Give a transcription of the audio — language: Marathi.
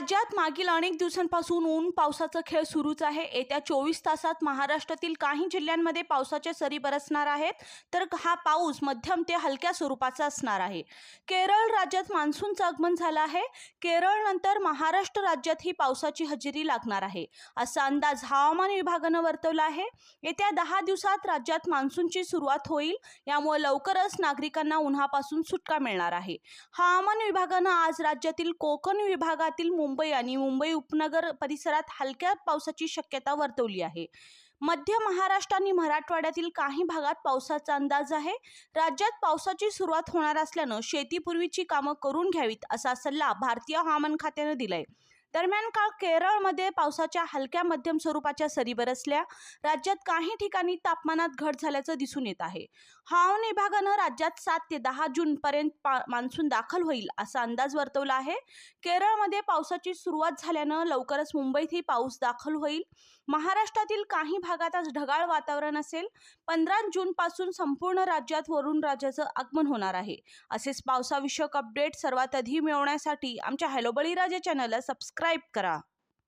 राज्यात मागील अनेक दिवसांपासून ऊन पावसाचा खेळ सुरूच आहे. येत्या चोवीस तासात महाराष्ट्रातील काही जिल्ह्यांमध्ये पावसाच्या सरी बरसणार आहेत. तर हा पाऊस मध्यम ते हलक्या स्वरूपाचा असणार आहे. केरळ राज्यात मान्सूनचं आगमन झालं आहे. केरळनंतर महाराष्ट्र राज्यातही पावसाची हजेरी लागणार आहे. असा अंदाज हवामान विभागानं वर्तवला आहे. येत्या दहा दिवसात राज्यात मान्सूनची सुरुवात होईल. यामुळे लवकरच नागरिकांना उन्हापासून सुटका मिळणार आहे. हवामान विभागानं आज राज्यातील कोकण विभागातील मुंबई मुंबई आणि मुंबई उपनगर परिसरात हलक्या पावसाची शक्यता वर्तवली आहे. मध्य महाराष्ट्र आणि मराठवाड्यातील काही भागात पावसाचा अंदाज आहे. राज्यात पावसाची सुरुवात होणार असल्यानं शेतीपूर्वीची कामं करून घ्यावीत असा सल्ला भारतीय हवामान खात्यानं दिलाय. दरम्यान काल केरळमध्ये पावसाच्या हलक्या मध्यम स्वरूपाच्या सरी बरसल्या राज्यात काही ठिकाणी तापमानात घट झाल्याचं दिसून येत आहे. हवामान विभागानं राज्यात सात ते दहा जूनपर्यंत पा मान्सून दाखल होईल असा अंदाज वर्तवला आहे. केरळमध्ये पावसाची सुरुवात झाल्यानं लवकरच मुंबईतही पाऊस दाखल होईल. महाराष्ट्रातील काही भागात आज ढगाळ वातावरण असेल. पंधरा जूनपासून संपूर्ण राज्यात वरुण राजाचं आगमन होणार आहे. असेच पावसाविषयक अपडेट सर्वात आधी मिळवण्यासाठी आमच्या हॅलो बळीराजा चॅनलला सबस्क्राईब करा.